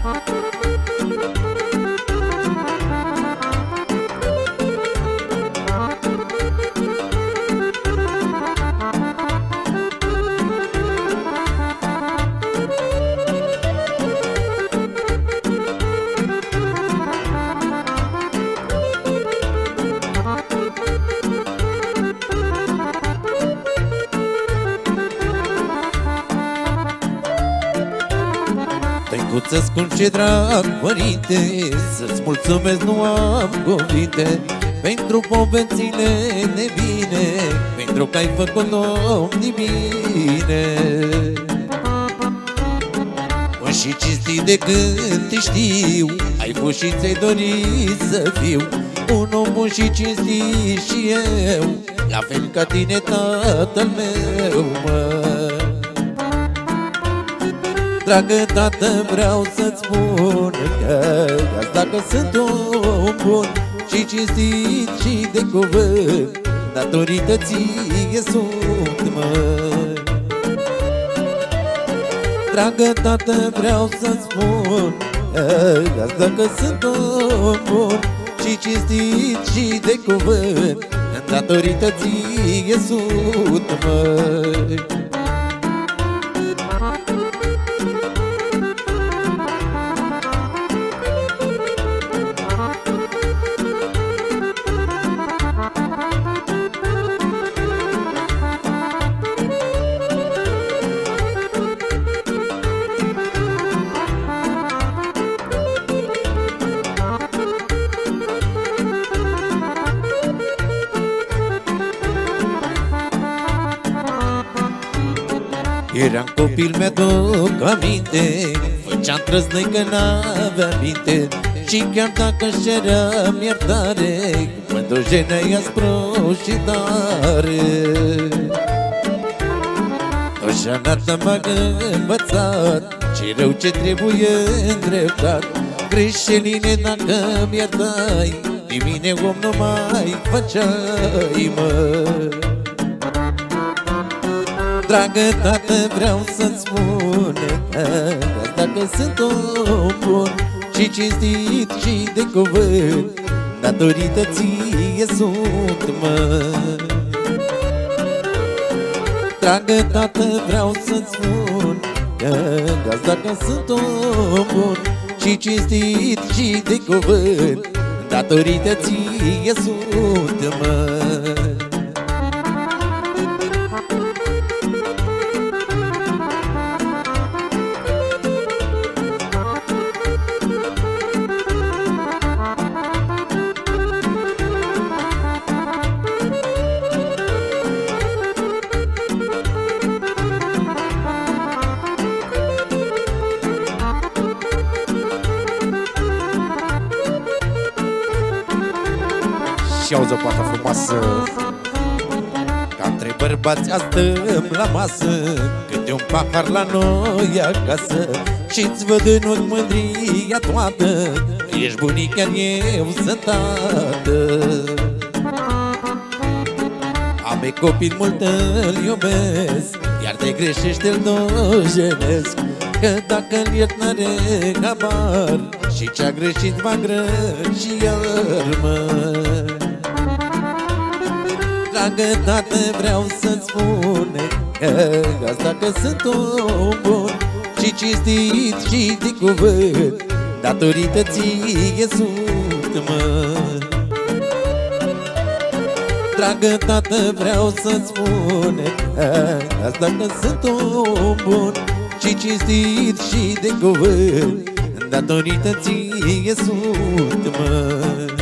フフフ。Să scund ce drag, părinte Să-ți mulțumesc, nu am cuvinte Pentru povesțile de bine Pentru că ai făcut om de bine Bun și cinstit de când te știu Ai fost și ți-ai dorit să fiu Un om bun și cinstit și eu. La fel ca tine, tatăl meu, mă Dragă tată, vreau să-ți spun Că dacă sunt un bun Și cinstit și de cuvânt Datorită ție sunt, mă Dragă tată, vreau să-ți spun Că dacă sunt un bun Și cinstit și de cuvânt Datorită ție sunt, mă Eram copil, mi-aduc aminte. Făceam trăznăi că n-aveam minte. Și chiar dacă ceream iertare Mă dojenea aspru și tare. Așa nata m-a învățat Ce rău ce trebuie îndreptat. Greșeline dacă mi-iertai Din mine om nu mai făceai, mă Dragă tată, vreau să-ți spun Că dacă sunt om bun Și cinstit și de cuvânt Datorită ție sunt, mă Dragă tată, vreau să-ți spun Că dacă sunt om bun Și cinstit și de cuvânt Datorită ție sunt, mă și auzi o poată frumoasă. Ca între bărbați astăm la masă Câte un pahar la noi acasă. Și-ți văd în ochi mândria toată Ești bunic, iar eu sunt tată Am e copil mult îl iubesc Iar te greșește îl dojenesc. Că dacă îl iert n-are habar Și ce-a greșit va greși iar mă dragă tată, vreau să-ți spun Că asta că sunt om bun Și cinstit și de cuvânt Datorită ție sunt, mă. Dragă tată, vreau să-ți spun Că asta că sunt om bun Și cinstit și de cuvânt Datorită ție sunt, mă